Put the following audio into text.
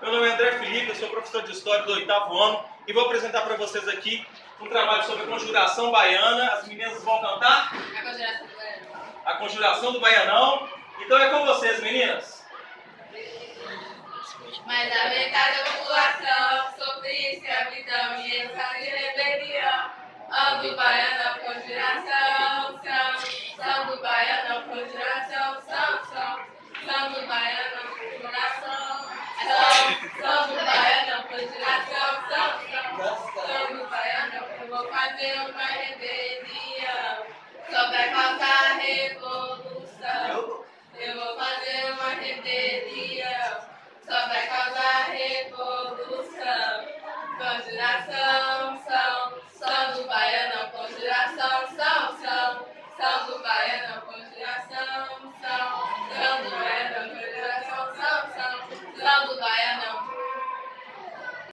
Meu nome é André Felipe, eu sou professor de História do oitavo ano e vou apresentar para vocês aqui um trabalho sobre a conjuração baiana. As meninas vão cantar A conjuração do Baiano. a conjuração do baianão. Então é com vocês, meninas. Mas a metade da população sofria escravidão e faziam rebelião. São do baiano, conjuração, são. São do baiano, conjuração, são, são. São do baiano, fazer uma rebelião só para causar revolução. Eu vou fazer uma rebelião só para causar revolução. Conjuração, são, são do baiano, conjuração, são, são, são do baiano, conjuração, são.